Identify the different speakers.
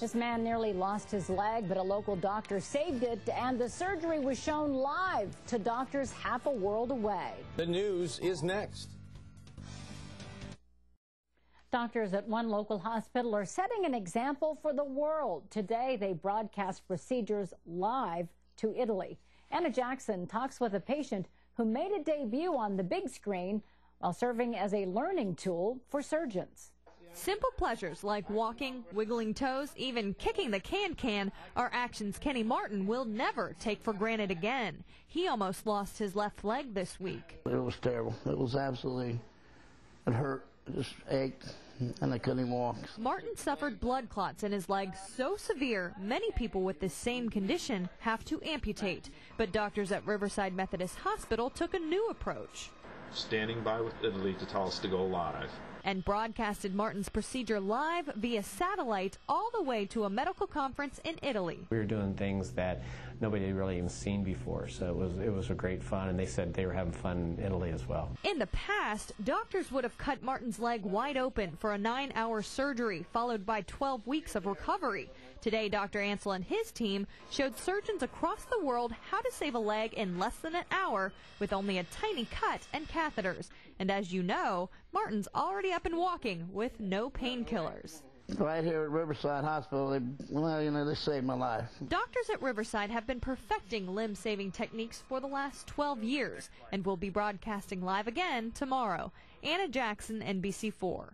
Speaker 1: This man nearly lost his leg, but a local doctor saved it, and the surgery was shown live to doctors half a world away.
Speaker 2: The news is next.
Speaker 1: Doctors at one local hospital are setting an example for the world. Today, they broadcast procedures live to Italy. Anna Jackson talks with a patient who made a debut on the big screen while serving as a learning tool for surgeons.
Speaker 3: Simple pleasures like walking, wiggling toes, even kicking the can-can are actions Kenny Martin will never take for granted again. He almost lost his left leg this week.
Speaker 4: It was terrible. It was absolutely, it hurt. It just ached and I couldn't even walk.
Speaker 3: Martin suffered blood clots in his leg so severe, many people with the same condition have to amputate. But doctors at Riverside Methodist Hospital took a new approach.
Speaker 5: Standing by with Italy to tell us to go live
Speaker 3: and broadcasted Martin's procedure live via satellite all the way to a medical conference in Italy.
Speaker 6: We were doing things that nobody had really even seen before, so it was it was a great fun, and they said they were having fun in Italy as well.
Speaker 3: In the past, doctors would have cut Martin's leg wide open for a nine-hour surgery, followed by 12 weeks of recovery. Today, Dr. Ansel and his team showed surgeons across the world how to save a leg in less than an hour with only a tiny cut and catheters. And as you know, Martin's already up and walking with no painkillers.
Speaker 4: Right here at Riverside Hospital, they, well, you know, they saved my life.
Speaker 3: Doctors at Riverside have been perfecting limb-saving techniques for the last 12 years and will be broadcasting live again tomorrow. Anna Jackson, NBC4.